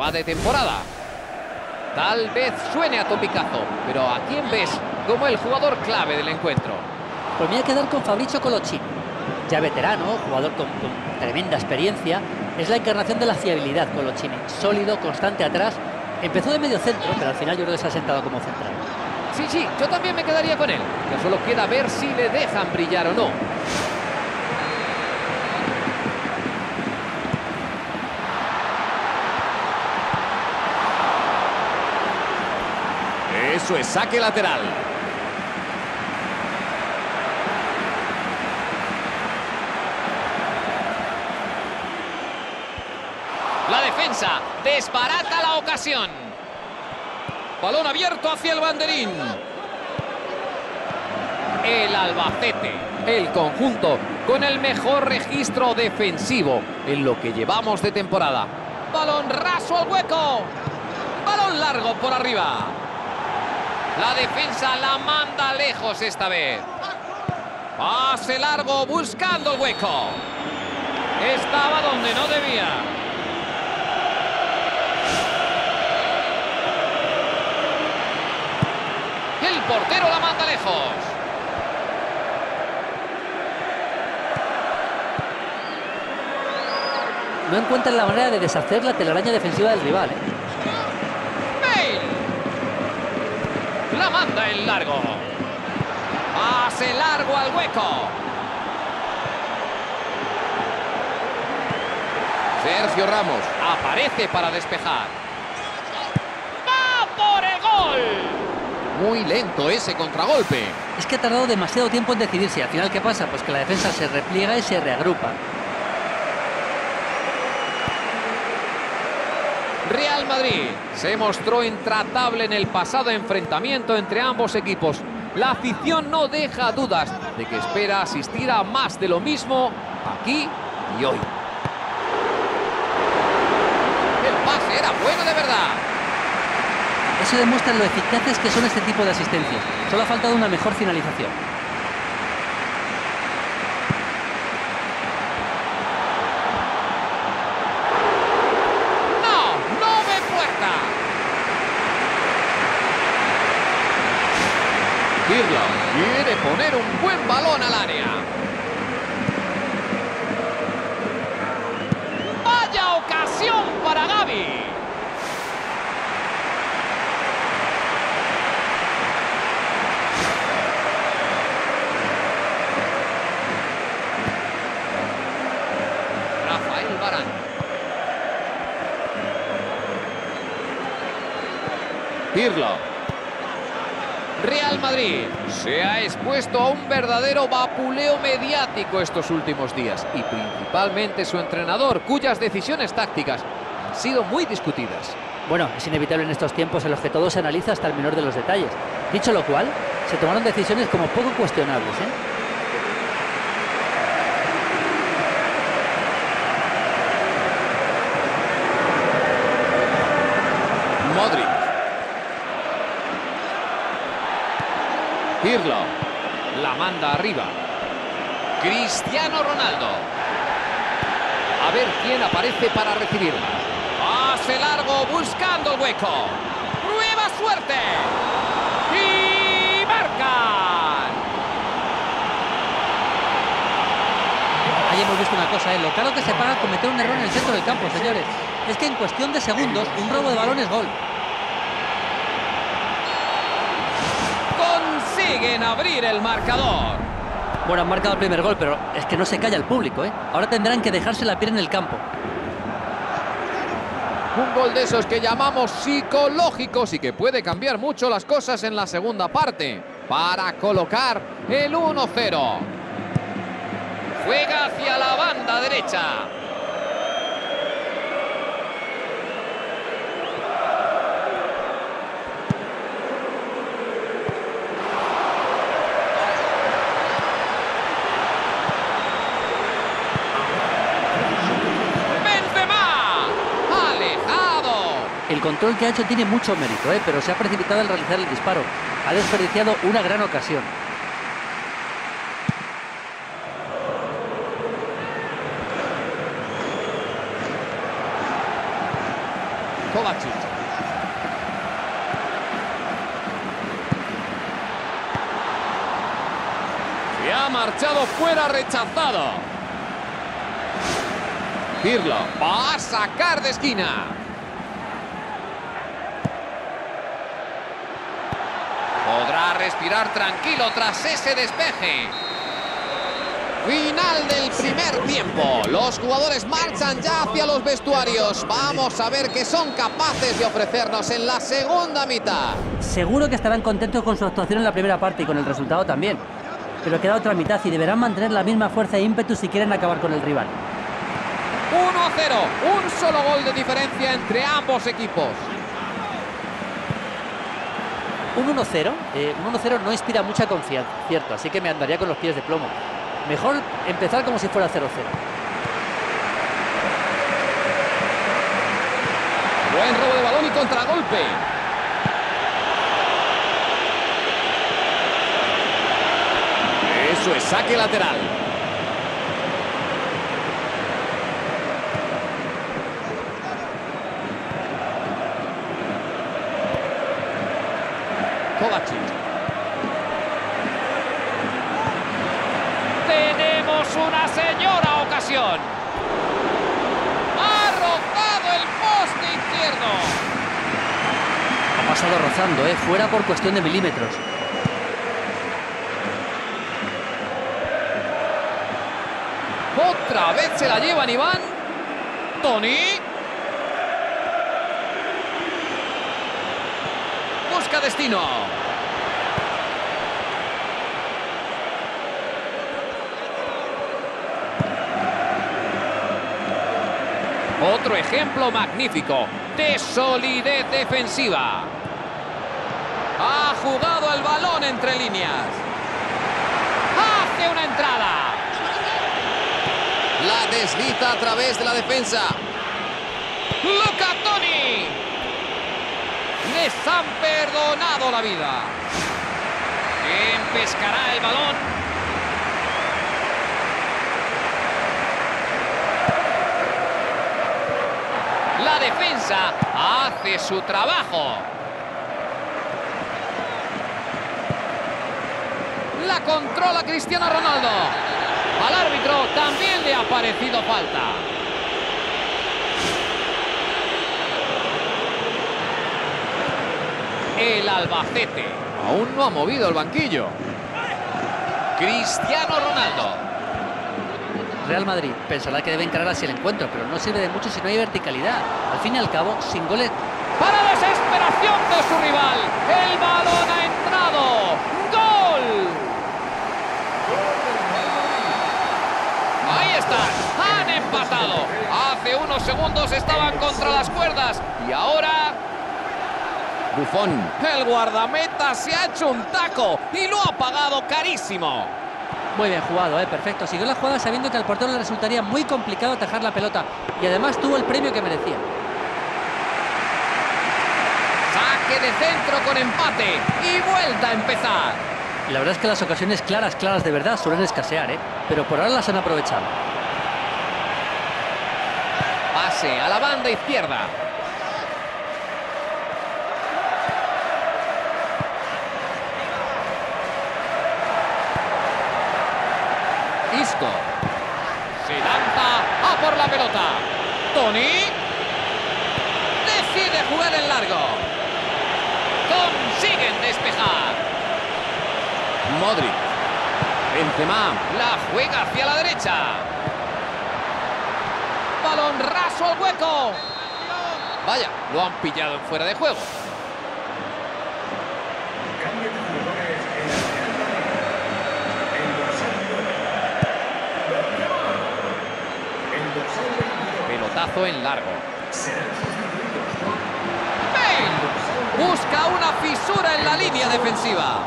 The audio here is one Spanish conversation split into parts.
va de temporada. Tal vez suene a topicazo, pero ¿a quién ves como el jugador clave del encuentro? Pues me voy a quedar con Fabricio Colochini. Ya veterano, jugador con, con tremenda experiencia, es la encarnación de la fiabilidad Colochini. Sólido, constante atrás. Empezó de medio centro, pero al final yo creo que se ha sentado como central. Sí, sí, yo también me quedaría con él. Ya solo queda ver si le dejan brillar o no. Eso es saque lateral. La defensa desbarata la ocasión. Balón abierto hacia el banderín. El Albacete, el conjunto con el mejor registro defensivo en lo que llevamos de temporada. Balón raso al hueco. Balón largo por arriba. La defensa la manda lejos esta vez. Pase largo buscando el hueco. Estaba donde no debía. El portero la manda lejos. No encuentran la manera de deshacer la telaraña defensiva del rival. ¿eh? En largo. Pase largo al hueco. Sergio Ramos aparece para despejar. ¡Va por el gol! Muy lento ese contragolpe. Es que ha tardado demasiado tiempo en decidirse. Al final, ¿qué pasa? Pues que la defensa se repliega y se reagrupa. Real Madrid se mostró intratable en el pasado enfrentamiento entre ambos equipos. La afición no deja dudas de que espera asistir a más de lo mismo aquí y hoy. El pase era bueno de verdad. Eso demuestra lo eficaces que son este tipo de asistencias. Solo ha faltado una mejor finalización. ¡No! ¡No ve puerta! Pirlo quiere poner un buen balón al área. ¡Vaya ocasión para Gaby! Rafael Barán. Pirlo. Se ha expuesto a un verdadero vapuleo mediático estos últimos días y principalmente su entrenador, cuyas decisiones tácticas han sido muy discutidas. Bueno, es inevitable en estos tiempos en los que todo se analiza hasta el menor de los detalles. Dicho lo cual, se tomaron decisiones como poco cuestionables. ¿eh? Modric. La manda arriba. Cristiano Ronaldo. A ver quién aparece para recibirla. Pase largo buscando el hueco. Prueba suerte. Y marcan. Ahí hemos visto una cosa, ¿eh? lo caro que se paga cometer un error en el centro del campo, señores. Es que en cuestión de segundos, un robo de balón es gol. Consiguen abrir el marcador. Bueno, han marcado el primer gol, pero es que no se calla el público, ¿eh? Ahora tendrán que dejarse la piel en el campo. Un gol de esos que llamamos psicológicos y que puede cambiar mucho las cosas en la segunda parte para colocar el 1-0. Juega hacia la banda derecha. Benzema, alejado. El control que ha hecho tiene mucho mérito, ¿eh? pero se ha precipitado al realizar el disparo. Ha desperdiciado una gran ocasión. Kovacic. Se ha marchado fuera rechazado. Pirlo va a sacar de esquina. Tranquilo tras ese despeje. Final del primer tiempo. Los jugadores marchan ya hacia los vestuarios. Vamos a ver qué son capaces de ofrecernos en la segunda mitad. Seguro que estarán contentos con su actuación en la primera parte y con el resultado también. Pero queda otra mitad y deberán mantener la misma fuerza e ímpetu si quieren acabar con el rival. 1 a 0. Un solo gol de diferencia entre ambos equipos. Un 1-0, eh, un 1-0 no inspira mucha confianza, cierto, así que me andaría con los pies de plomo. Mejor empezar como si fuera 0-0. Buen robo de balón y contragolpe. Eso es saque lateral. Kovacic. Tenemos una señora ocasión. Ha rozado el poste izquierdo. Ha pasado rozando, ¿eh? fuera por cuestión de milímetros. Otra vez se la llevan Iván. Tony. Busca destino. Otro ejemplo magnífico de solidez defensiva. Ha jugado el balón entre líneas. Hace una entrada. La desliza a través de la defensa. Toni. Han perdonado la vida. ¿Quién pescará el balón? La defensa hace su trabajo. La controla Cristiano Ronaldo. Al árbitro también le ha parecido falta. El Albacete aún no ha movido el banquillo. Cristiano Ronaldo. Real Madrid pensará que debe encarar así el encuentro, pero no sirve de mucho si no hay verticalidad. Al fin y al cabo, sin goles... Para desesperación de su rival, el balón ha entrado. ¡Gol! Ahí están, han empatado. Hace unos segundos estaban contra las cuerdas y ahora... Bufón. El guardameta se ha hecho un taco y lo ha pagado carísimo. Muy bien jugado, ¿eh? perfecto. Siguió la jugada sabiendo que al portero le resultaría muy complicado atajar la pelota y además tuvo el premio que merecía. Saque de centro con empate y vuelta a empezar. La verdad es que las ocasiones claras, claras de verdad suelen escasear, ¿eh? pero por ahora las han aprovechado. Pase a la banda izquierda. Isco. Se lanza a por la pelota. Tony. Decide jugar en largo. Consiguen despejar. Modric. Benzema. La juega hacia la derecha. Balón raso al hueco. Vaya, lo han pillado en fuera de juego. Pelotazo en largo. Busca una fisura en la línea defensiva.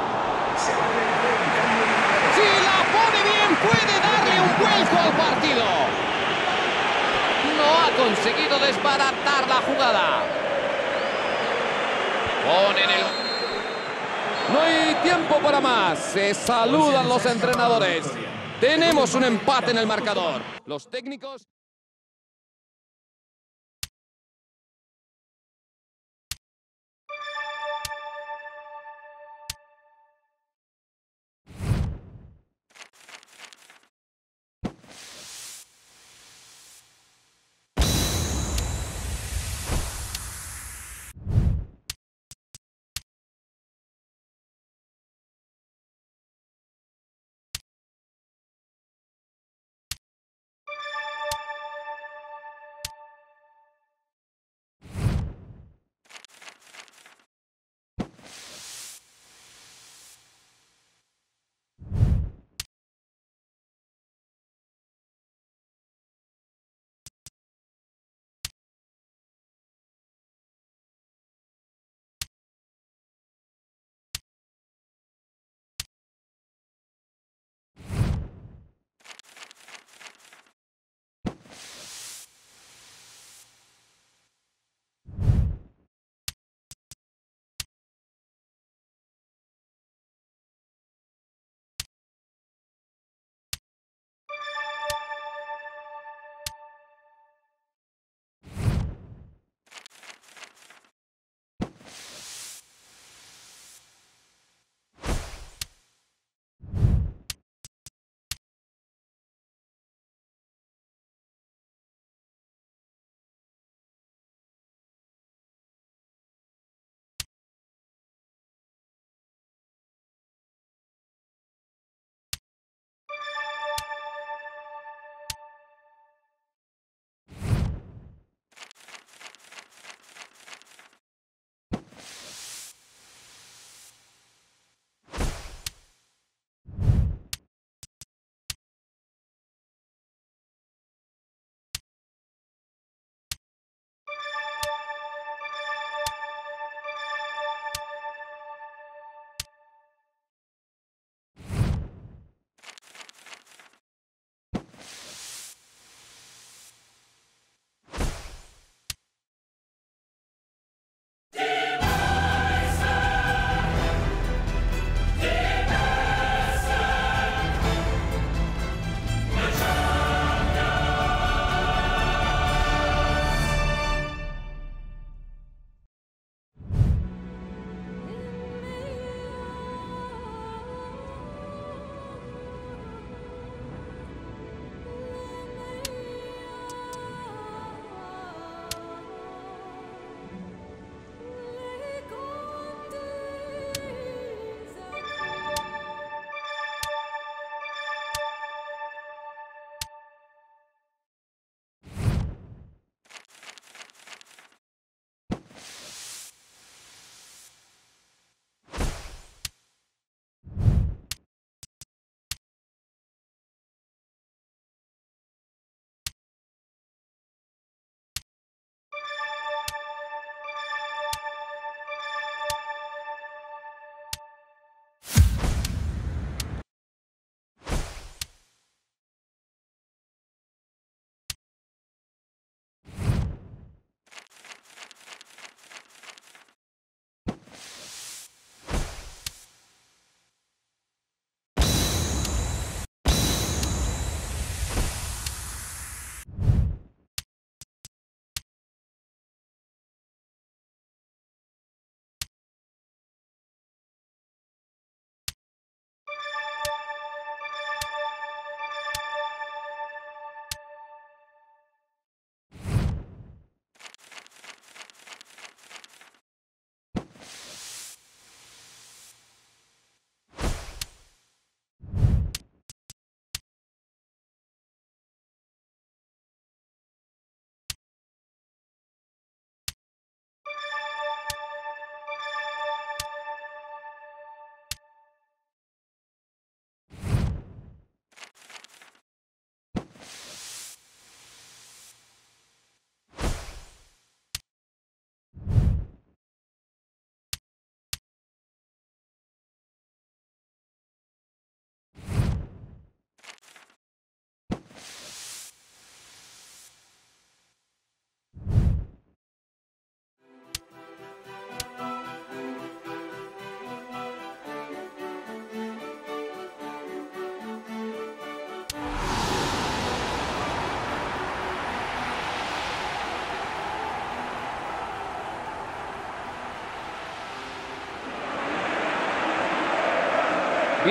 Si la pone bien, puede darle un vuelco al partido. No ha conseguido desbaratar la jugada. Ponen el... No hay tiempo para más. Se saludan los entrenadores. Tenemos un empate en el marcador. Los técnicos...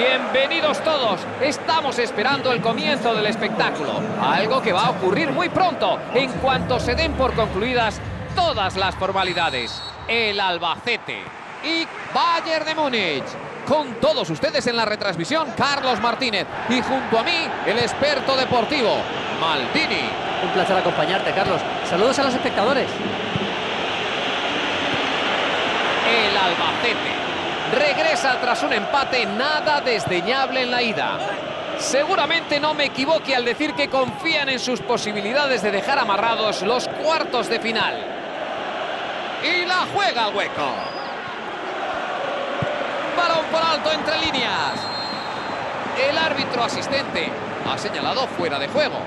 Bienvenidos todos. Estamos esperando el comienzo del espectáculo. Algo que va a ocurrir muy pronto, en cuanto se den por concluidas todas las formalidades. El Albacete y Bayern de Múnich. Con todos ustedes en la retransmisión, Carlos Martínez. Y junto a mí, el experto deportivo, Maldini. Un placer acompañarte, Carlos. Saludos a los espectadores. El Albacete regresa tras un empate nada desdeñable en la ida. Seguramente no me equivoque al decir que confían en sus posibilidades de dejar amarrados los cuartos de final. Y la juega al hueco. Balón por alto entre líneas. El árbitro asistente ha señalado fuera de juego.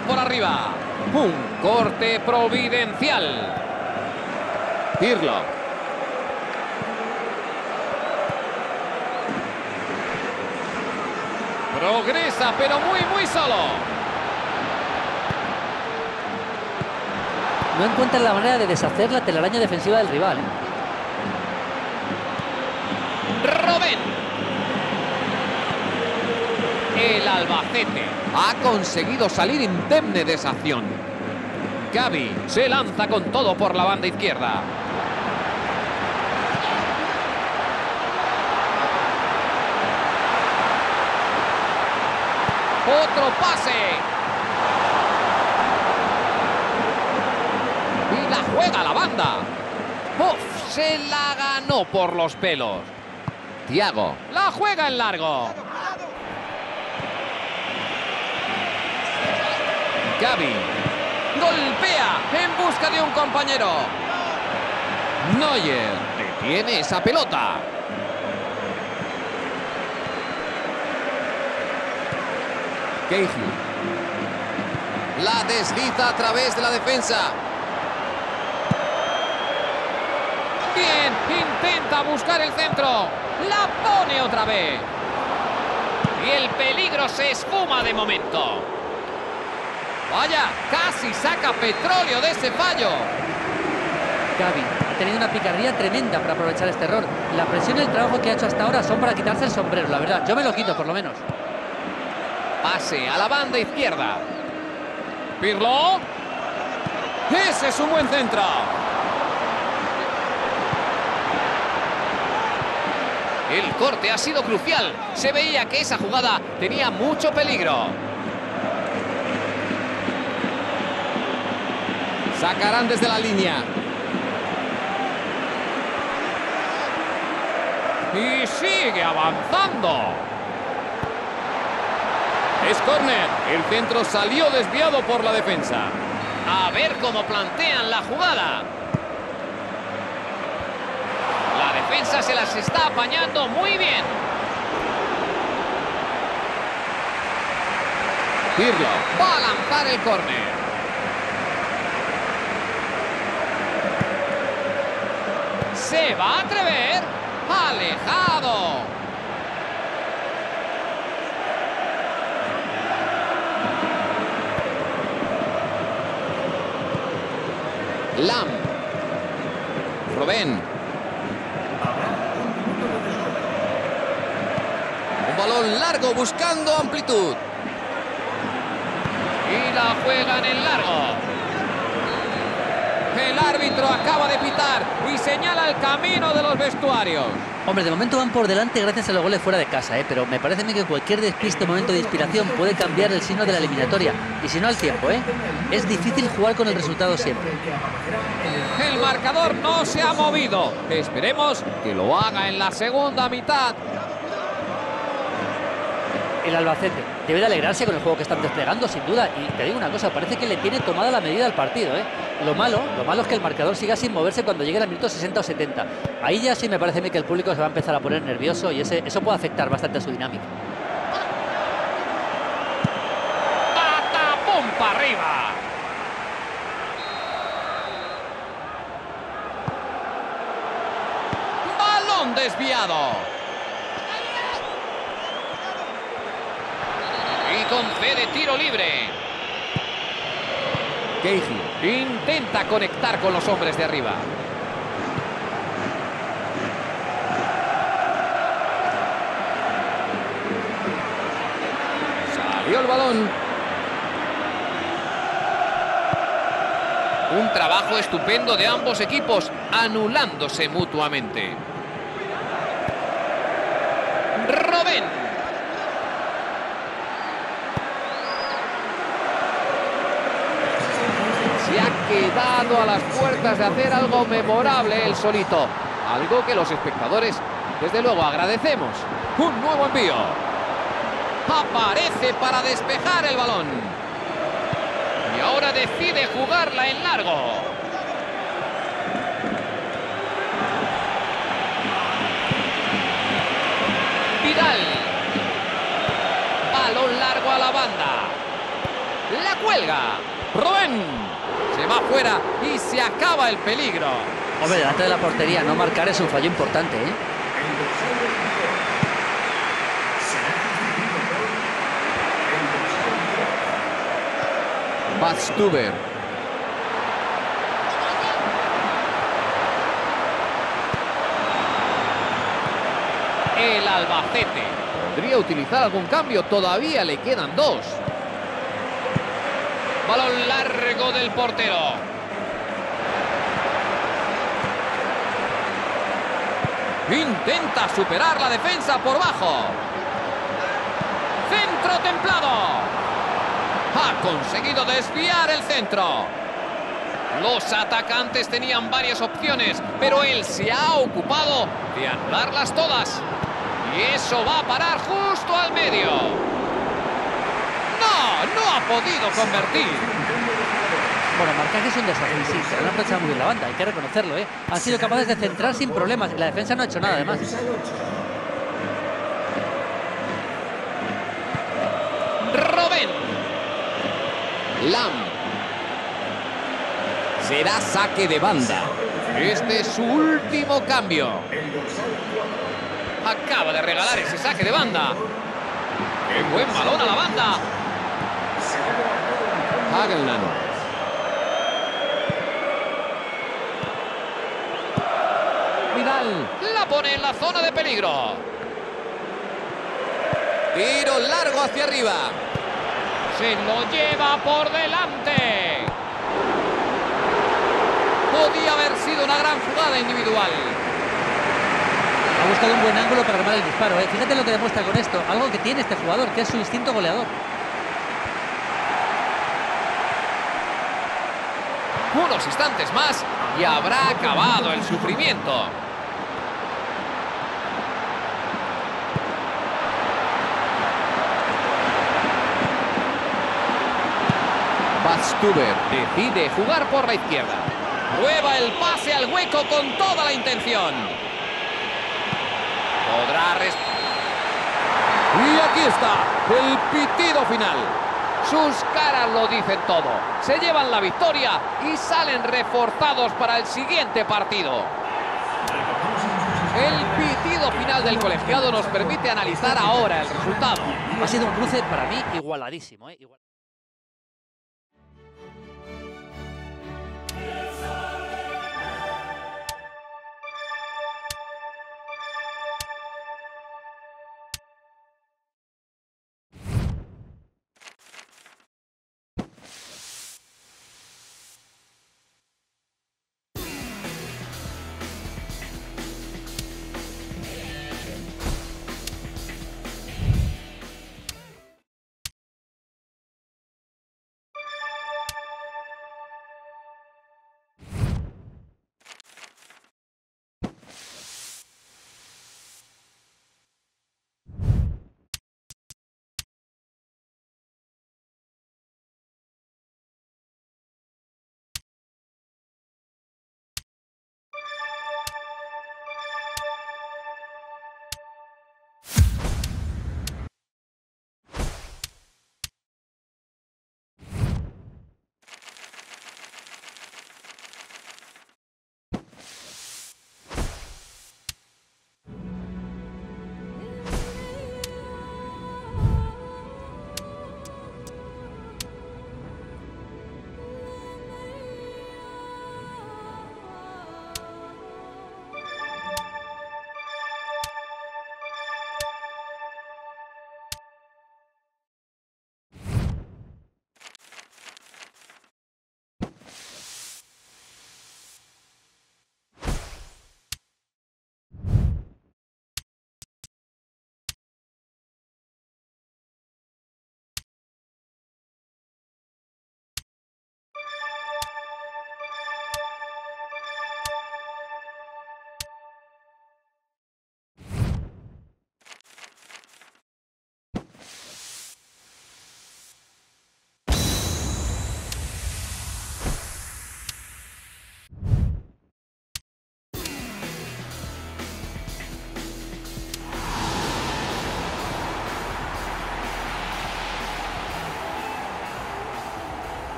por arriba. Un corte providencial. Pirlo. Progresa, pero muy, muy solo. No encuentra la manera de deshacer la telaraña defensiva del rival. ¿eh? Robén. El Albacete ha conseguido salir indemne de esa acción. Gaby se lanza con todo por la banda izquierda. Otro pase. Y la juega la banda. Uf, se la ganó por los pelos. Tiago la juega en largo. Gaby. Golpea en busca de un compañero. Neuer detiene esa pelota. Cahill. La desliza a través de la defensa. Intenta buscar el centro. La pone otra vez. Y el peligro se esfuma de momento. Vaya, casi saca petróleo de ese fallo. Gaby ha tenido una picardía tremenda para aprovechar este error. La presión y el trabajo que ha hecho hasta ahora son para quitarse el sombrero, la verdad. Yo me lo quito, por lo menos. Pase a la banda izquierda. Pirlo. Ese es un buen centro. El corte ha sido crucial. Se veía que esa jugada tenía mucho peligro. Sacarán desde la línea. Y sigue avanzando. Es córner. El centro salió desviado por la defensa. A ver cómo plantean la jugada. La defensa se las está apañando muy bien. Pirlo va a lanzar el córner. Se va a atrever. Alejado. Lam. Robén. Un balón largo buscando amplitud. Y la juegan en largo. Árbitro acaba de pitar y señala el camino de los vestuarios. Hombre, de momento van por delante gracias a los goles fuera de casa, ¿eh? pero me parece a mí que cualquier despiste momento de inspiración puede cambiar el signo de la eliminatoria. Y si no al tiempo, ¿eh? Es difícil jugar con el resultado siempre. El marcador no se ha movido. Esperemos que lo haga en la segunda mitad. El Albacete debe de alegrarse con el juego que están desplegando, sin duda. Y te digo una cosa, parece que le tiene tomada la medida al partido, ¿eh? Lo malo, lo malo es que el marcador siga sin moverse cuando llegue al minuto 60 o 70. Ahí ya sí me parece mí que el público se va a empezar a poner nervioso y ese, eso puede afectar bastante a su dinámica. ¡Pum para arriba! Balón desviado. Concede tiro libre. Keiji intenta conectar con los hombres de arriba. Salió el balón. Un trabajo estupendo de ambos equipos, anulándose mutuamente. Robin. Se ha quedado a las puertas de hacer algo memorable el solito. Algo que los espectadores, desde luego, agradecemos. Un nuevo envío. Aparece para despejar el balón. Y ahora decide jugarla en largo. Vidal. Balón largo a la banda. La cuelga. Rubén. Se va fuera y se acaba el peligro. Hombre, delante de la portería, no marcar es un fallo importante, ¿eh? El Albacete. Podría utilizar algún cambio, todavía le quedan dos. Balón largo del portero. Intenta superar la defensa por bajo. Centro templado. Ha conseguido desviar el centro. Los atacantes tenían varias opciones, pero él se ha ocupado de anularlas todas. Y eso va a parar justo al medio. No, ha podido convertir. Bueno, marcaje es un desastre, sí, pero no han aprovechado muy bien la banda, hay que reconocerlo, ¿eh? Han sido capaces de centrar sin problemas y la defensa no ha hecho nada, además. Robin. Lam. Será saque de banda. Este es su último cambio. Acaba de regalar ese saque de banda. ¡Qué buen balón a la banda! Hagelland. Vidal. La pone en la zona de peligro. Tiro largo hacia arriba. Se lo lleva por delante. Podía haber sido una gran jugada individual. Ha buscado un buen ángulo para armar el disparo, ¿eh? Fíjate lo que demuestra con esto, algo que tiene este jugador, que es su instinto goleador. Unos instantes más y habrá acabado el sufrimiento. Badstuber decide jugar por la izquierda. Prueba el pase al hueco con toda la intención. Podrá Y aquí está, el pitido final. Sus caras lo dicen todo. Se llevan la victoria y salen reforzados para el siguiente partido. El pitido final del colegiado nos permite analizar ahora el resultado. Ha sido un cruce para mí igualadísimo, ¿eh?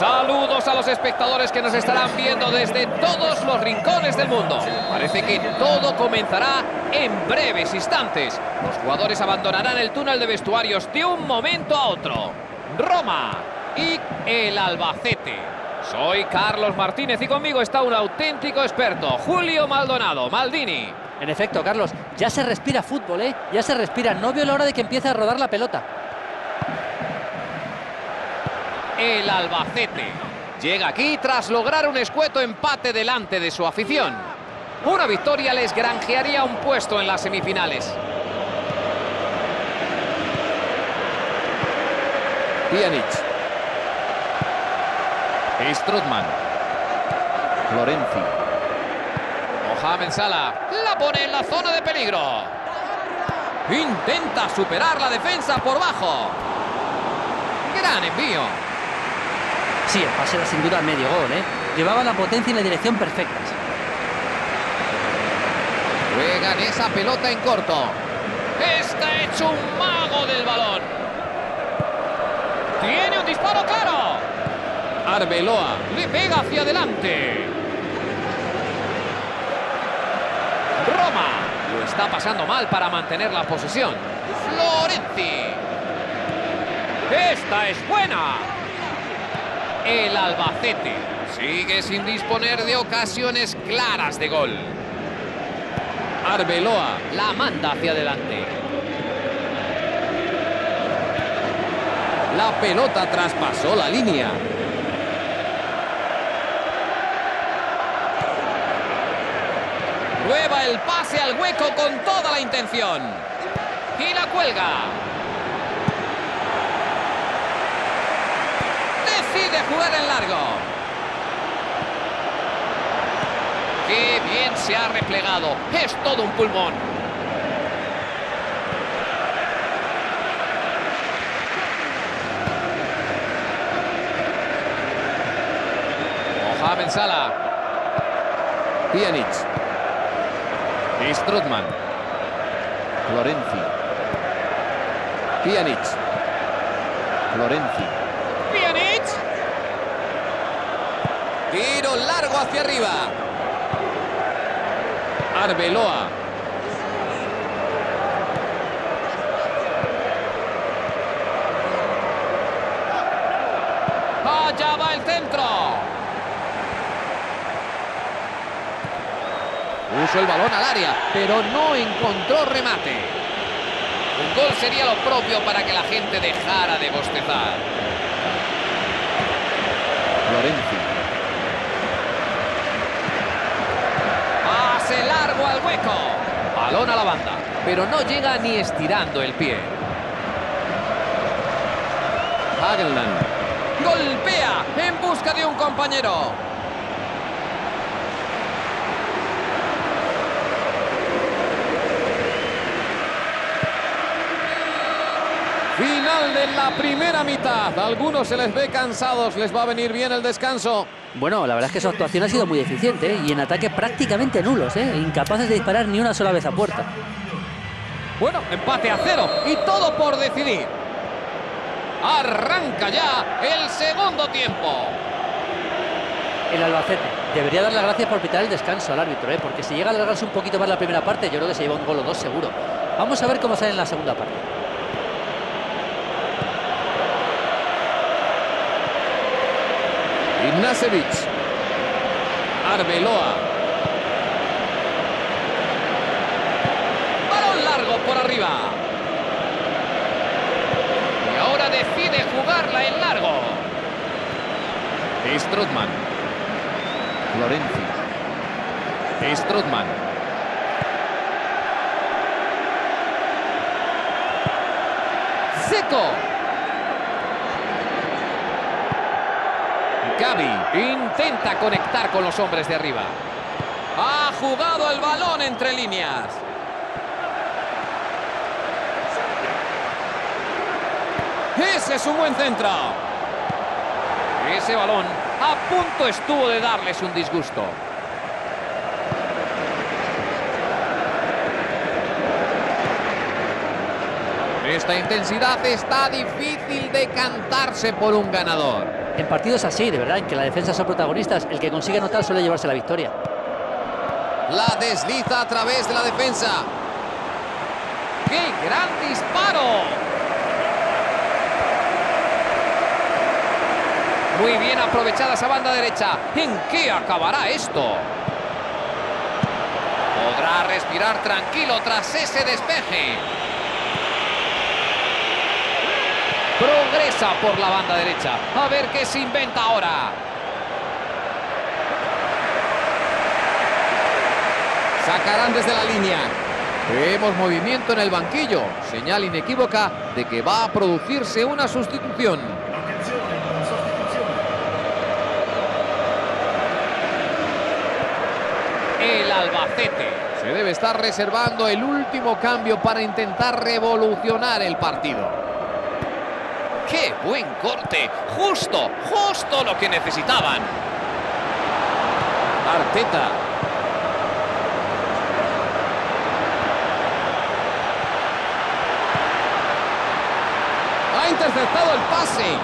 Saludos a los espectadores que nos estarán viendo desde todos los rincones del mundo. Parece que todo comenzará en breves instantes. Los jugadores abandonarán el túnel de vestuarios de un momento a otro. Roma y el Albacete. Soy Carlos Martínez y conmigo está un auténtico experto, Julio Maldonado, Maldini. En efecto, Carlos, ya se respira fútbol, ¿eh? Ya se respira. No veo la hora de que empiece a rodar la pelota. El Albacete. Llega aquí tras lograr un escueto empate delante de su afición. Una victoria les granjearía un puesto en las semifinales. Pjanic. Strutman. Florenzi. Mohamed Salah la pone en la zona de peligro. Intenta superar la defensa por bajo. Gran envío. Sí, el pase era sin duda medio gol, ¿eh? Llevaba la potencia y la dirección perfectas. Juegan esa pelota en corto. Está hecho un mago del balón. Tiene un disparo claro. Arbeloa. Le pega hacia adelante. Roma lo está pasando mal para mantener la posesión. Florenzi. Esta es buena. El Albacete sigue sin disponer de ocasiones claras de gol. Arbeloa. La manda hacia adelante. La pelota traspasó la línea. Prueba el pase al hueco con toda la intención. Y la cuelga. Decide jugar en largo. Qué bien se ha replegado. Es todo un pulmón. Mohamed Salah. Pjanic. Strutman. Florenzi. Pjanic. Florenzi. Pjanic. Largo hacia arriba. Arbeloa. Allá va el centro. Puso el balón al área, pero no encontró remate. Un gol sería lo propio para que la gente dejara de bostezar. Largo al hueco. Balón a la banda, pero no llega ni estirando el pie. Hagenland. Golpea en busca de un compañero. Final de la primera mitad. A algunos se les ve cansados. Les va a venir bien el descanso. Bueno, la verdad es que su actuación ha sido muy deficiente ¿eh? y en ataque prácticamente nulos, ¿eh? incapaces de disparar ni una sola vez a puerta. Bueno, empate a cero y todo por decidir. Arranca ya el segundo tiempo. El Albacete debería dar las gracias por pitar el descanso al árbitro, ¿eh? porque si llega a alargarse un poquito más la primera parte, yo creo que se lleva un gol o dos seguro. Vamos a ver cómo sale en la segunda parte. Ignacevic. Arbeloa. Balón largo por arriba. Y ahora decide jugarla en largo. Strutman. Florenzi. Strutman. Seco. Gaby intenta conectar con los hombres de arriba. Ha jugado el balón entre líneas. Ese es un buen centro. Ese balón a punto estuvo de darles un disgusto. esta intensidad está difícil de cantarse por un ganador. En partidos así, de verdad, en que la defensa son protagonistas, el que consigue anotar suele llevarse la victoria. La desliza a través de la defensa. ¡Qué gran disparo! Muy bien aprovechada esa banda derecha. ¿En qué acabará esto? Podrá respirar tranquilo tras ese despeje. Progresa por la banda derecha. A ver qué se inventa ahora. Sacarán desde la línea. Vemos movimiento en el banquillo. Señal inequívoca de que va a producirse una sustitución. El Albacete se debe estar reservando el último cambio para intentar revolucionar el partido. ¡Qué buen corte! Justo, justo lo que necesitaban. Arteta. Ha interceptado el pase.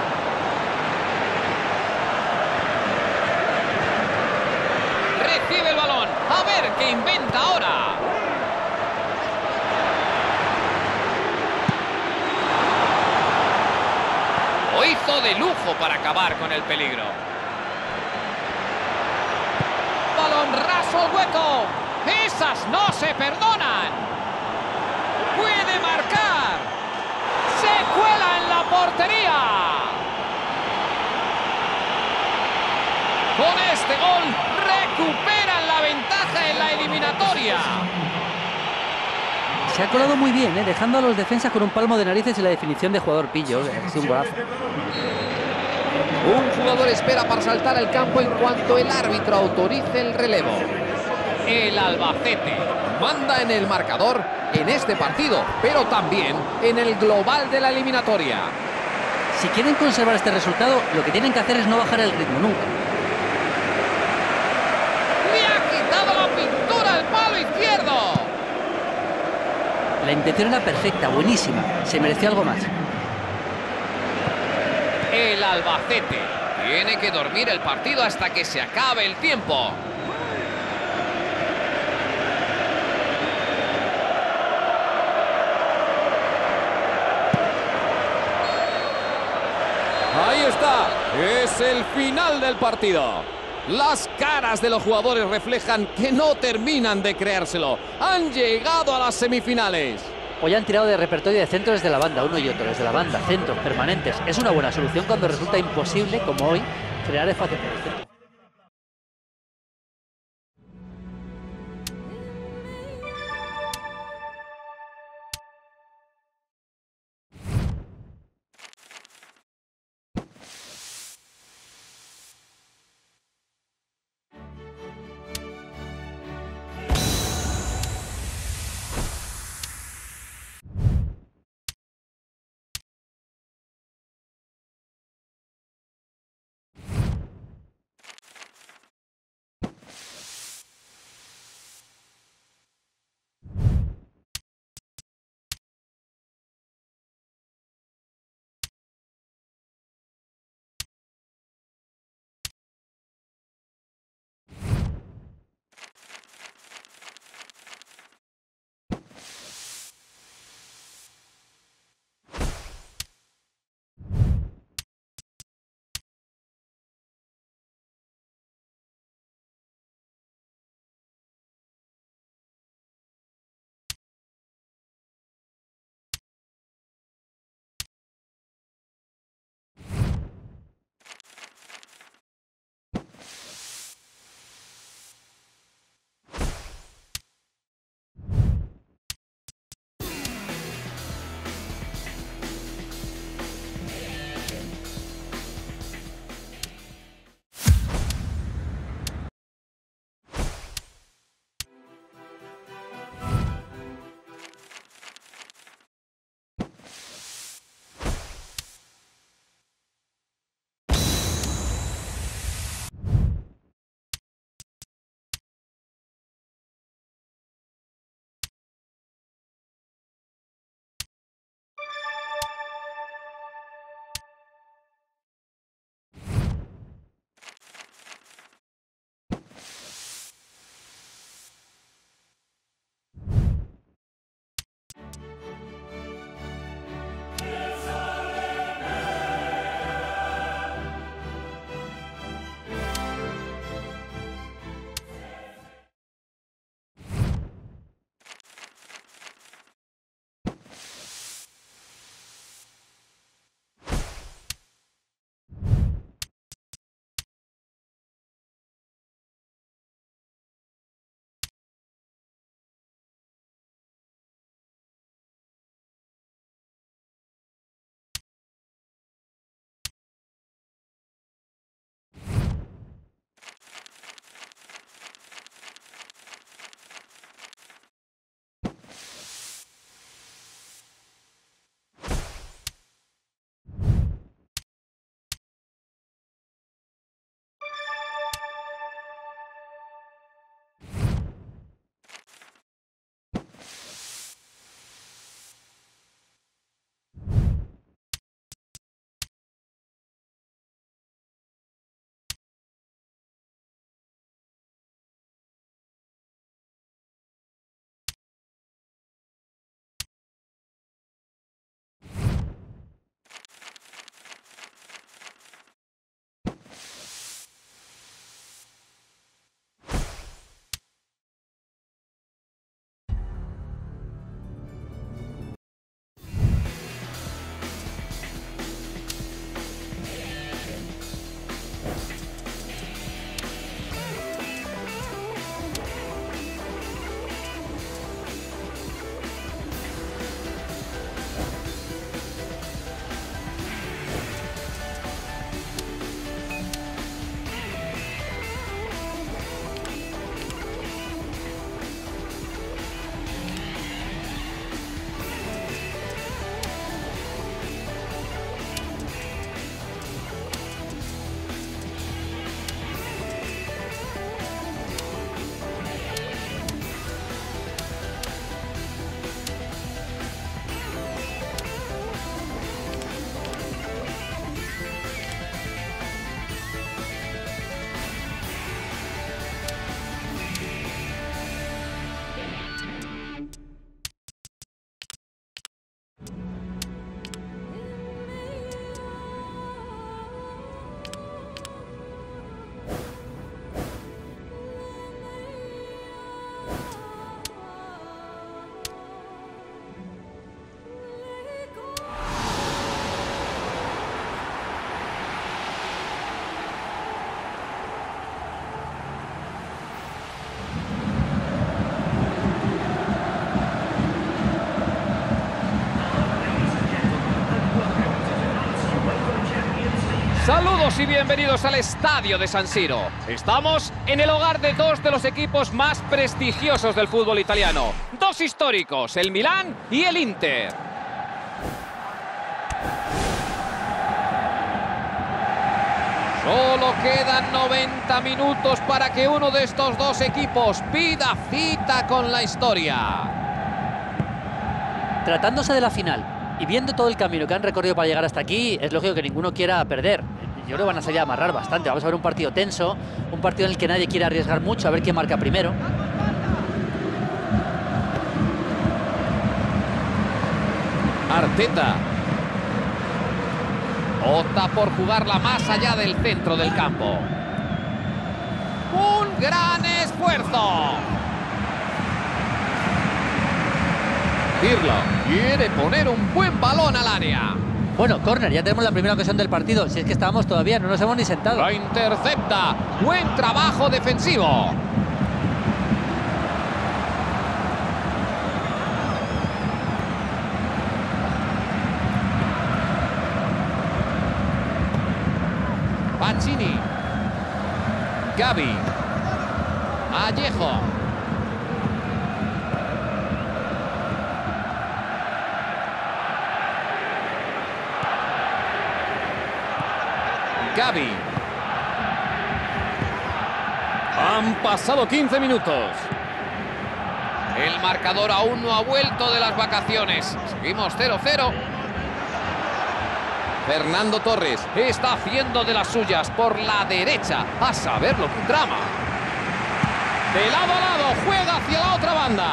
Recibe el balón. A ver qué inventa ahora. Lo hizo de lujo para acabar con el peligro. Balón raso al hueco. Esas no se perdonan. Puede marcar. Se cuela en la portería. Con este gol recuperan la ventaja en la eliminatoria. Se ha colado muy bien, ¿eh? dejando a los defensas con un palmo de narices y la definición de jugador pillo. Es un golazo. Un jugador espera para saltar al campo en cuanto el árbitro autorice el relevo. El Albacete manda en el marcador en este partido, pero también en el global de la eliminatoria. Si quieren conservar este resultado, lo que tienen que hacer es no bajar el ritmo nunca. Le ha quitado la pintura al palo izquierdo. La intención era perfecta, buenísima. Se mereció algo más. El Albacete tiene que dormir el partido hasta que se acabe el tiempo. Ahí está. Es el final del partido. Las caras de los jugadores reflejan que no terminan de creérselo. Han llegado a las semifinales. Hoy han tirado de repertorio de centros desde la banda, uno y otro, desde la banda, centros permanentes. Es una buena solución cuando resulta imposible, como hoy, crear espacio por el. Y bienvenidos al estadio de San Siro. Estamos en el hogar de dos de los equipos más prestigiosos del fútbol italiano. Dos históricos, el Milán y el Inter. Solo quedan 90 minutos para que uno de estos dos equipos pida cita con la historia. Tratándose de la final y viendo todo el camino que han recorrido para llegar hasta aquí, es lógico que ninguno quiera perder. Yo creo que van a salir a amarrar bastante. Vamos a ver un partido tenso, un partido en el que nadie quiere arriesgar mucho, a ver quién marca primero. Arteta. Opta por jugarla más allá del centro del campo. Un gran esfuerzo. Pirlo quiere poner un buen balón al área. Bueno, córner, ya tenemos la primera ocasión del partido. Si es que estábamos todavía, no nos hemos ni sentado. Lo intercepta. Buen trabajo defensivo. Pacini. Gaby. Allejo. Gaby. Han pasado 15 minutos. El marcador aún no ha vuelto de las vacaciones. Seguimos 0-0. Fernando Torres. Está haciendo de las suyas por la derecha. A saber lo que. De lado a lado, juega hacia la otra banda.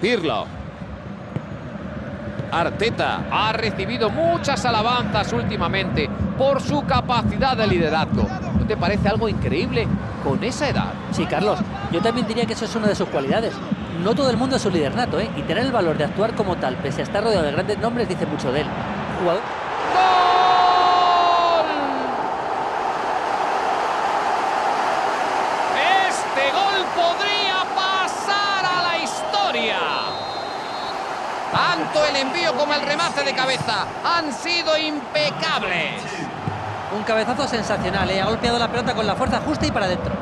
Pirlo. Arteta. Ha recibido muchas alabanzas últimamente por su capacidad de liderazgo. ¿No te parece algo increíble con esa edad? Sí, Carlos, yo también diría que eso es una de sus cualidades. No todo el mundo es un líder ¿eh? Y tener el valor de actuar como tal, pese a estar rodeado de grandes nombres, dice mucho de él. ¡Gol! Este gol podría pasar a la historia. Tanto el envío como el remate de cabeza han sido impecables. Un cabezazo sensacional, ¿eh? Ha golpeado la pelota con la fuerza justa y para adentro.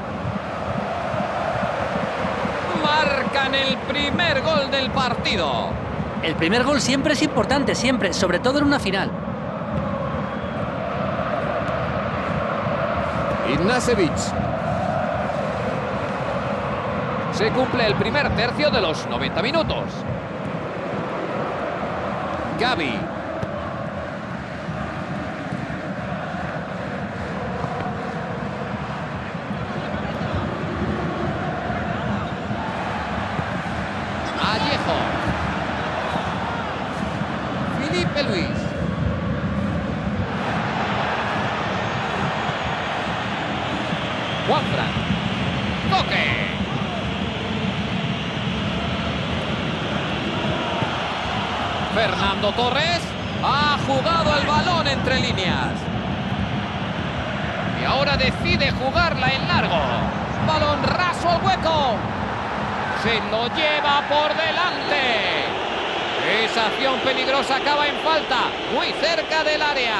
Marcan el primer gol del partido. El primer gol siempre es importante, siempre, sobre todo en una final. Ignacevic. Se cumple el primer tercio de los 90 minutos. Gaby. Allejo. Felipe Luis. Juanfran. Toque. Fernando Torres ha jugado el balón entre líneas. Y ahora decide jugarla en largo. Balón raso al hueco. Se lo lleva por delante. Esa acción peligrosa acaba en falta, muy cerca del área.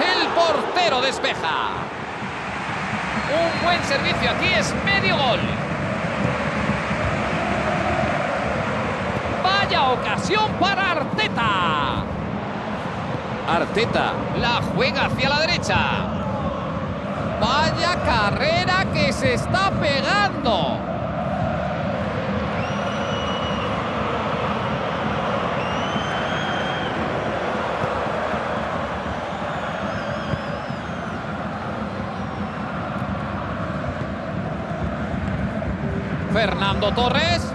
El portero despeja. Un buen servicio aquí es medio gol. Vaya ocasión para Arteta. Arteta. La juega hacia la derecha. Vaya carrera que se está pegando. Fernando Torres.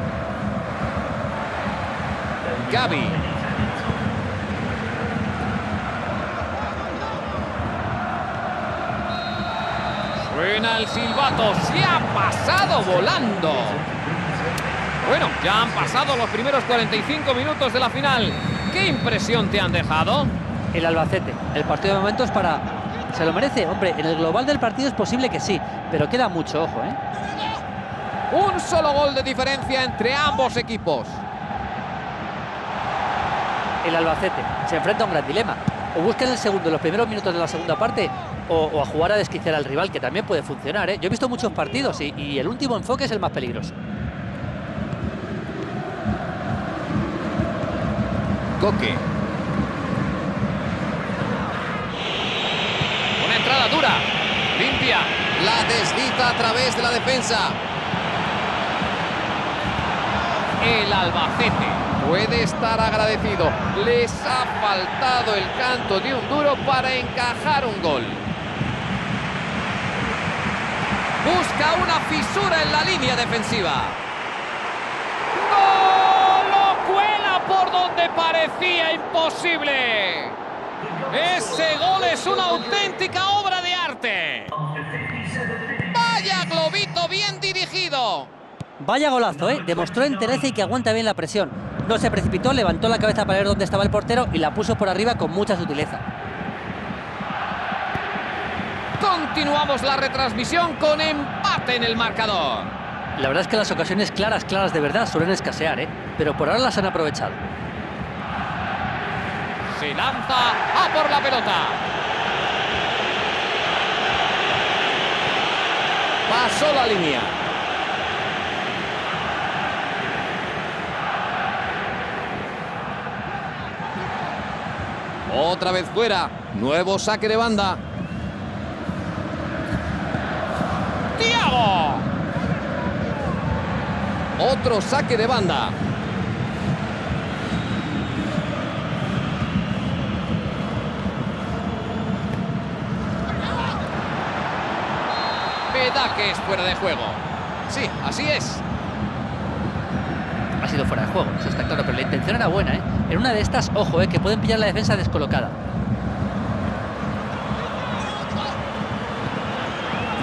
Gaby. Suena el silbato, se ha pasado volando. Bueno, ya han pasado los primeros 45 minutos de la final. ¿Qué impresión te han dejado? El Albacete. El partido de momentos para ¿Se lo merece? Hombre, en el global del partido es posible que sí, pero queda mucho, ojo, ¿eh? Un solo gol de diferencia entre ambos equipos. El Albacete se enfrenta a un gran dilema. O busca el segundo en los primeros minutos de la segunda parte o, o, a jugar a desquiciar al rival, que también puede funcionar. ¿eh? Yo he visto muchos partidos y, y el último enfoque es el más peligroso. Coque. Una entrada dura. Limpia. La desliza a través de la defensa. El Albacete puede estar agradecido. Les ha faltado el canto de un duro para encajar un gol. Busca una fisura en la línea defensiva. ¡Gol! ¡Lo cuela por donde parecía imposible! Ese gol es una auténtica obra de arte. ¡Vaya globito bien dirigido! Vaya golazo, ¿eh? Demostró entereza y que aguanta bien la presión. No se precipitó, levantó la cabeza para ver dónde estaba el portero y la puso por arriba con mucha sutileza. Continuamos la retransmisión con empate en el marcador. La verdad es que las ocasiones claras, claras de verdad suelen escasear, ¿eh? Pero por ahora las han aprovechado. Se lanza a por la pelota. Pasó la línea. Otra vez fuera. Nuevo saque de banda. ¡Tiago! Otro saque de banda. Me da que es fuera de juego. Sí, así es. Ha sido fuera de juego, eso está claro, pero la intención era buena, ¿eh? En una de estas, ojo, ¿eh? Que pueden pillar la defensa descolocada.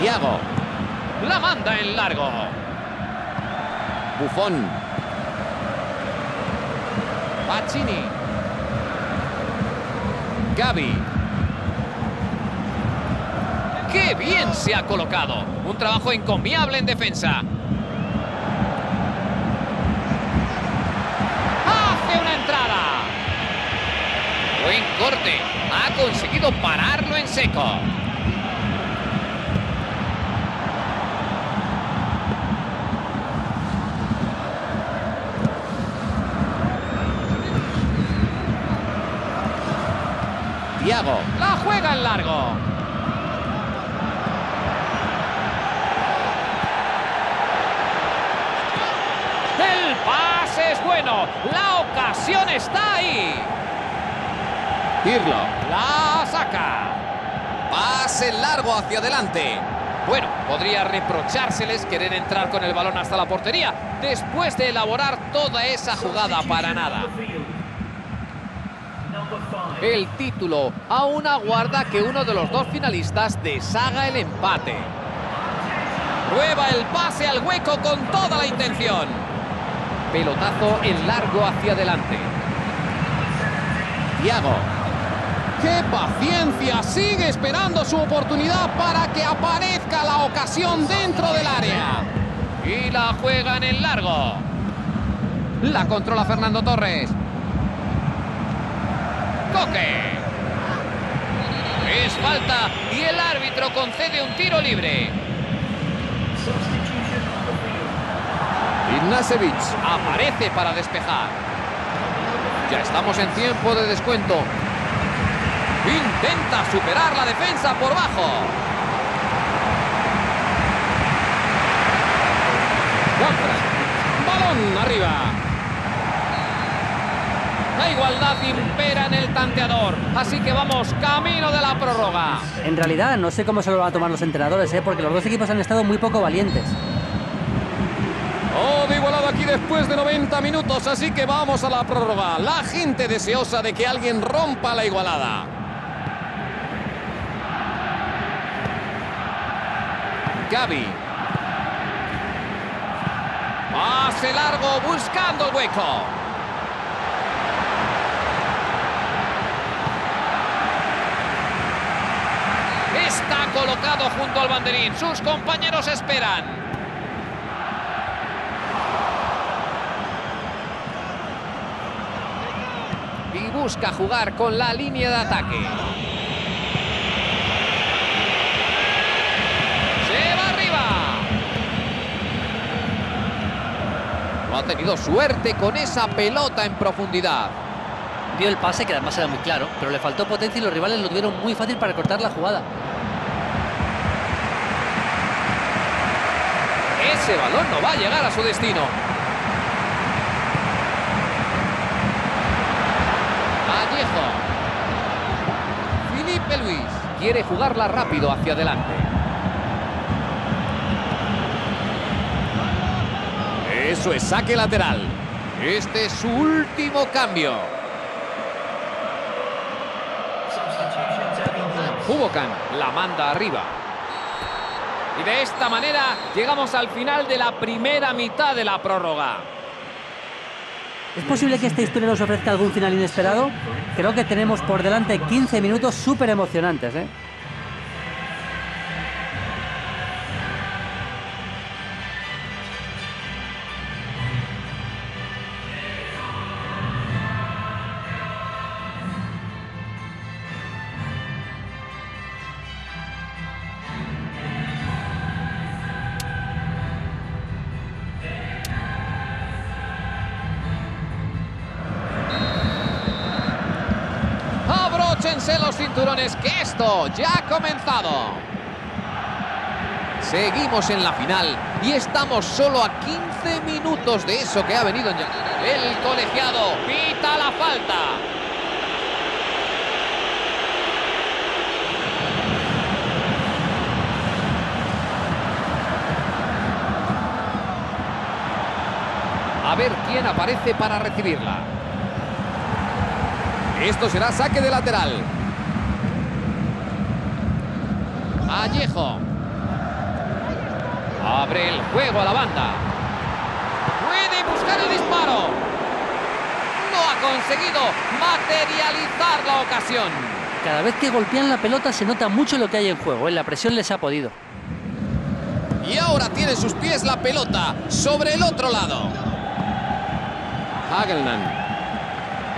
Tiago. La manda en largo. Bufón. Pacini. Gaby. ¡Qué bien se ha colocado! Un trabajo encomiable en defensa. ¡Hace una entrada! Buen corte. Ha conseguido pararlo en seco. Tiago. La juega en largo. El pase es bueno. La ocasión está ahí. Pirlo. La saca. Pase largo hacia adelante. Bueno, podría reprochárseles querer entrar con el balón hasta la portería después de elaborar toda esa jugada para nada. El título aún aguarda que uno de los dos finalistas deshaga el empate. Prueba el pase al hueco con toda la intención. Pelotazo en largo hacia adelante. Tiago. ¡Qué paciencia! Sigue esperando su oportunidad para que aparezca la ocasión dentro del área. Y la juega en el largo. La controla Fernando Torres. Es falta y el árbitro concede un tiro libre. Ignacevic aparece para despejar. Ya estamos en tiempo de descuento. Intenta superar la defensa por bajo. Balón arriba. La igualdad impera en el tanteador, así que vamos camino de la prórroga. En realidad, no sé cómo se lo van a tomar los entrenadores, ¿eh? porque los dos equipos han estado muy poco valientes. Oh, de igualado aquí después de 90 minutos, así que vamos a la prórroga. La gente deseosa de que alguien rompa la igualada. Gaby. Pase largo buscando el hueco. Colocado junto al banderín. Sus compañeros esperan. Y busca jugar con la línea de ataque. Se va arriba. No ha tenido suerte con esa pelota en profundidad. Vio el pase, que además era muy claro, pero le faltó potencia y los rivales lo tuvieron muy fácil para cortar la jugada. Ese balón no va a llegar a su destino. Vallejo. Felipe Luis quiere jugarla rápido hacia adelante. Eso es saque lateral. Este es su último cambio. Hubocan la manda arriba. Y de esta manera llegamos al final de la primera mitad de la prórroga. ¿Es posible que esta historia nos ofrezca algún final inesperado? Creo que tenemos por delante 15 minutos súper emocionantes. ¿eh? Abróchense los cinturones que esto ya ha comenzado. Seguimos en la final y estamos solo a 15 minutos de eso que ha venido ya. El colegiado pita la falta. A ver quién aparece para recibirla. Esto será saque de lateral. Vallejo. Abre el juego a la banda. Puede buscar el disparo. No ha conseguido materializar la ocasión. Cada vez que golpean la pelota se nota mucho lo que hay en juego. En la presión les ha podido. Y ahora tiene sus pies la pelota sobre el otro lado. Hagelman.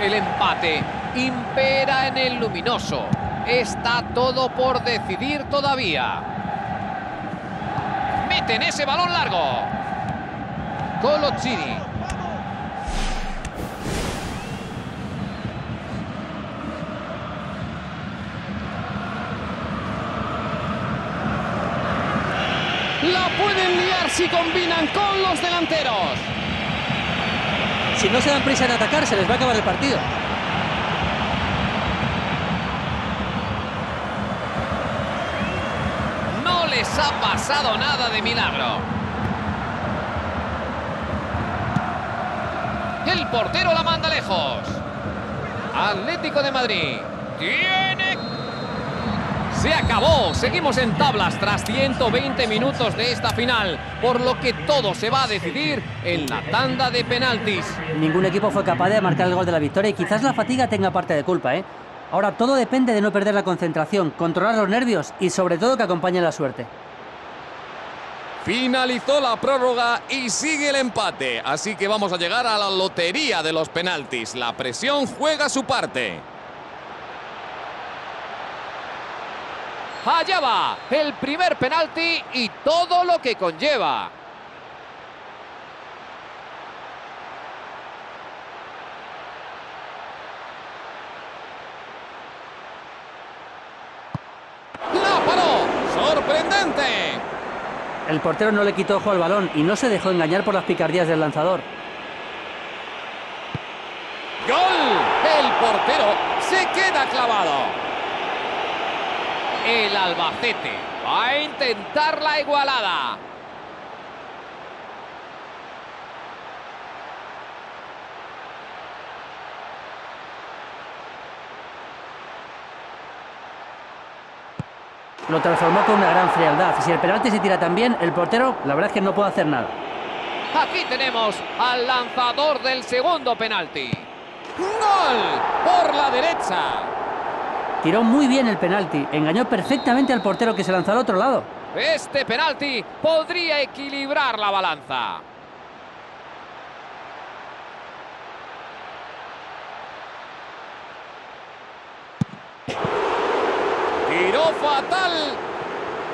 El empate impera en el luminoso. Está todo por decidir todavía. Meten ese balón largo. Coloccini. La pueden liar si combinan con los delanteros. Si no se dan prisa en atacar, se les va a acabar el partido. No les ha pasado nada de milagro. El portero la manda lejos. Atlético de Madrid. Tiene... Se acabó. Seguimos en tablas tras 120 minutos de esta final. Por lo que todo se va a decidir en la tanda de penaltis. Ningún equipo fue capaz de marcar el gol de la victoria y quizás la fatiga tenga parte de culpa. ¿eh? Ahora todo depende de no perder la concentración, controlar los nervios y sobre todo que acompañe la suerte. Finalizó la prórroga y sigue el empate. Así que vamos a llegar a la lotería de los penaltis. La presión juega su parte. Allá va el primer penalti y todo lo que conlleva. ¡La paró! ¡Sorprendente! El portero no le quitó ojo al balón y no se dejó engañar por las picardías del lanzador. ¡Gol! El portero se queda clavado. El Albacete va a intentar la igualada. Lo transformó con una gran frialdad. Si el penalti se tira también, el portero, la verdad es que no puede hacer nada. Aquí tenemos al lanzador del segundo penalti. ¡Gol! Por la derecha. Tiró muy bien el penalti, engañó perfectamente al portero que se lanzó al otro lado. Este penalti podría equilibrar la balanza. Tiró fatal.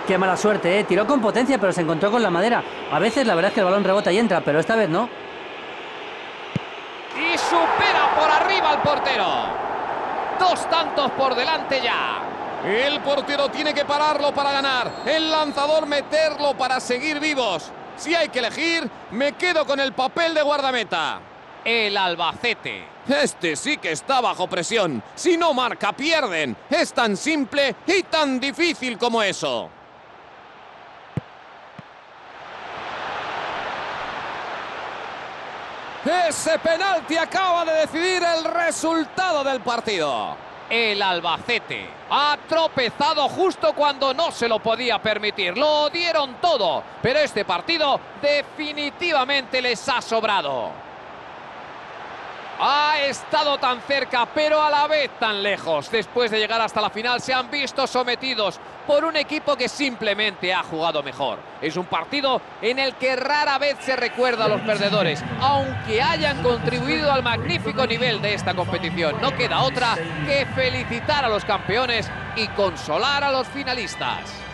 Qué mala suerte, ¿eh? Tiró con potencia, pero se encontró con la madera. A veces la verdad es que el balón rebota y entra, pero esta vez no. Y supera por arriba al portero. Dos tantos por delante ya. El portero tiene que pararlo para ganar. El lanzador meterlo para seguir vivos. Si hay que elegir, me quedo con el papel de guardameta. El Albacete. Este sí que está bajo presión. Si no marca, pierden. Es tan simple y tan difícil como eso. Ese penalti acaba de decidir el resultado del partido. El Albacete ha tropezado justo cuando no se lo podía permitir. Lo dieron todo, pero este partido definitivamente les ha sobrado. Ha estado tan cerca, pero a la vez tan lejos. Después de llegar hasta la final, se han visto sometidos por un equipo que simplemente ha jugado mejor. Es un partido en el que rara vez se recuerda a los perdedores, aunque hayan contribuido al magnífico nivel de esta competición. No queda otra que felicitar a los campeones y consolar a los finalistas.